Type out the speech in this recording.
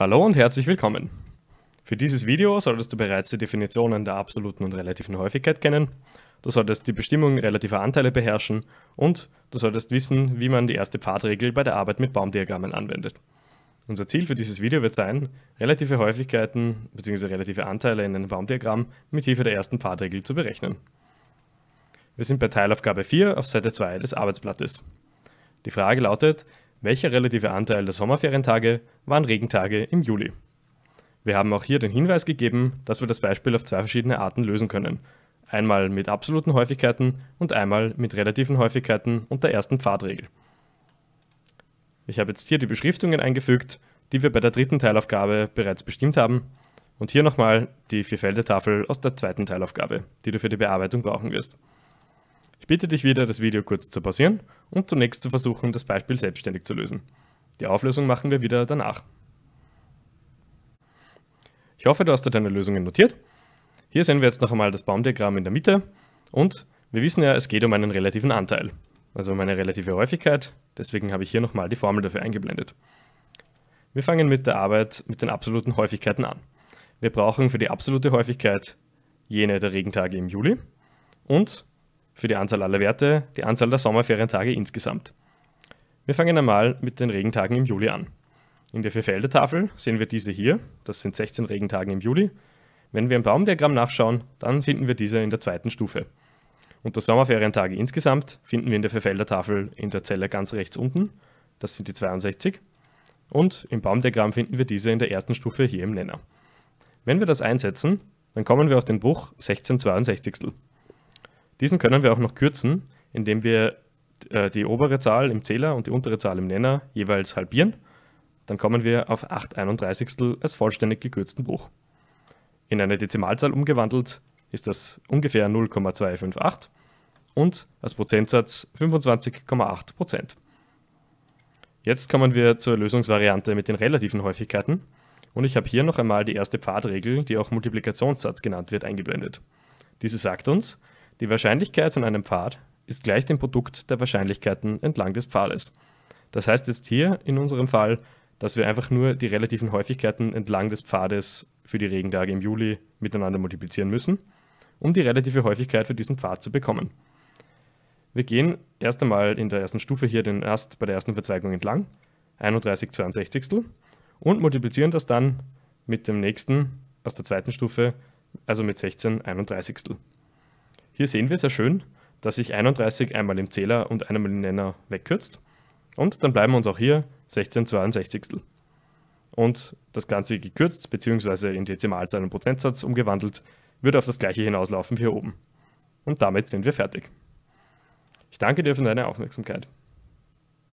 Hallo und herzlich willkommen. Für dieses Video solltest du bereits die Definitionen der absoluten und relativen Häufigkeit kennen, du solltest die Bestimmung relativer Anteile beherrschen und du solltest wissen, wie man die erste Pfadregel bei der Arbeit mit Baumdiagrammen anwendet. Unser Ziel für dieses Video wird sein, relative Häufigkeiten bzw. relative Anteile in einem Baumdiagramm mit Hilfe der ersten Pfadregel zu berechnen. Wir sind bei Teilaufgabe 4 auf Seite 2 des Arbeitsblattes. Die Frage lautet, welcher relative Anteil der Sommerferientage waren Regentage im Juli? Wir haben auch hier den Hinweis gegeben, dass wir das Beispiel auf zwei verschiedene Arten lösen können. Einmal mit absoluten Häufigkeiten und einmal mit relativen Häufigkeiten und der ersten Pfadregel. Ich habe jetzt hier die Beschriftungen eingefügt, die wir bei der dritten Teilaufgabe bereits bestimmt haben. Und hier nochmal die Vierfeldetafel aus der zweiten Teilaufgabe, die du für die Bearbeitung brauchen wirst. Ich bitte dich wieder, das Video kurz zu pausieren und zunächst zu versuchen, das Beispiel selbstständig zu lösen. Die Auflösung machen wir wieder danach. Ich hoffe, du hast dir deine Lösungen notiert. Hier sehen wir jetzt noch einmal das Baumdiagramm in der Mitte und wir wissen ja, es geht um einen relativen Anteil, also um eine relative Häufigkeit, deswegen habe ich hier nochmal die Formel dafür eingeblendet. Wir fangen mit der Arbeit mit den absoluten Häufigkeiten an. Wir brauchen für die absolute Häufigkeit jene der Regentage im Juli und für die Anzahl aller Werte die Anzahl der Sommerferientage insgesamt. Wir fangen einmal mit den Regentagen im Juli an. In der Vierfelder-Tafel sehen wir diese hier, das sind 16 Regentage im Juli. Wenn wir im Baumdiagramm nachschauen, dann finden wir diese in der zweiten Stufe. Unter Sommerferientage insgesamt finden wir in der Vierfelder-Tafel in der Zelle ganz rechts unten, das sind die 62. Und im Baumdiagramm finden wir diese in der ersten Stufe hier im Nenner. Wenn wir das einsetzen, dann kommen wir auf den Bruch 16 62. Diesen können wir auch noch kürzen, indem wir äh, die obere Zahl im Zähler und die untere Zahl im Nenner jeweils halbieren. Dann kommen wir auf 8 31 als vollständig gekürzten Bruch. In eine Dezimalzahl umgewandelt ist das ungefähr 0,258 und als Prozentsatz 25,8% Jetzt kommen wir zur Lösungsvariante mit den relativen Häufigkeiten und ich habe hier noch einmal die erste Pfadregel, die auch Multiplikationssatz genannt wird, eingeblendet. Diese sagt uns, die Wahrscheinlichkeit von einem Pfad ist gleich dem Produkt der Wahrscheinlichkeiten entlang des Pfades. Das heißt jetzt hier in unserem Fall, dass wir einfach nur die relativen Häufigkeiten entlang des Pfades für die Regentage im Juli miteinander multiplizieren müssen, um die relative Häufigkeit für diesen Pfad zu bekommen. Wir gehen erst einmal in der ersten Stufe hier den erst bei der ersten Verzweigung entlang, 31 62 und multiplizieren das dann mit dem nächsten aus der zweiten Stufe, also mit 16 31. Hier sehen wir sehr schön, dass sich 31 einmal im Zähler und einmal im Nenner wegkürzt. Und dann bleiben uns auch hier 16 62. Und das Ganze gekürzt bzw. in Dezimalzahl und Prozentsatz umgewandelt, würde auf das gleiche hinauslaufen wie hier oben. Und damit sind wir fertig. Ich danke dir für deine Aufmerksamkeit.